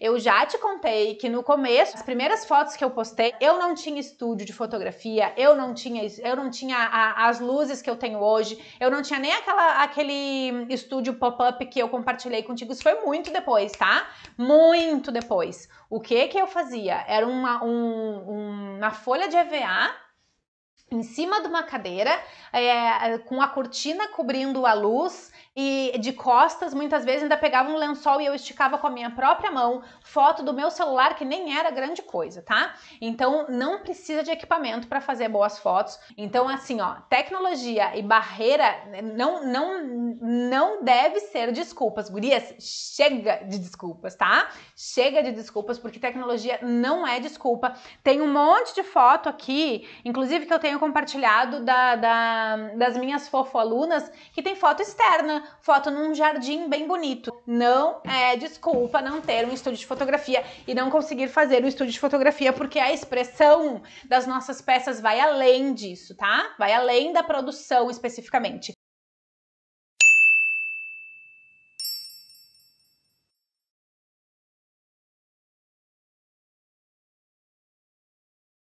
Eu já te contei que no começo, as primeiras fotos que eu postei, eu não tinha estúdio de fotografia, eu não tinha, eu não tinha a, as luzes que eu tenho hoje, eu não tinha nem aquela, aquele estúdio pop-up que eu compartilhei contigo. Isso foi muito depois, tá? Muito depois. O que que eu fazia? Era uma, um, uma folha de EVA em cima de uma cadeira, é, com a cortina cobrindo a luz e de costas, muitas vezes ainda pegava um lençol e eu esticava com a minha própria mão, foto do meu celular que nem era grande coisa, tá? Então não precisa de equipamento para fazer boas fotos. Então assim, ó, tecnologia e barreira não não não deve ser desculpas. Gurias, chega de desculpas, tá? Chega de desculpas porque tecnologia não é desculpa. Tem um monte de foto aqui, inclusive que eu tenho compartilhado da, da das minhas fofo alunas que tem foto externa foto num jardim bem bonito. Não é desculpa não ter um estúdio de fotografia e não conseguir fazer um estúdio de fotografia, porque a expressão das nossas peças vai além disso, tá? Vai além da produção especificamente.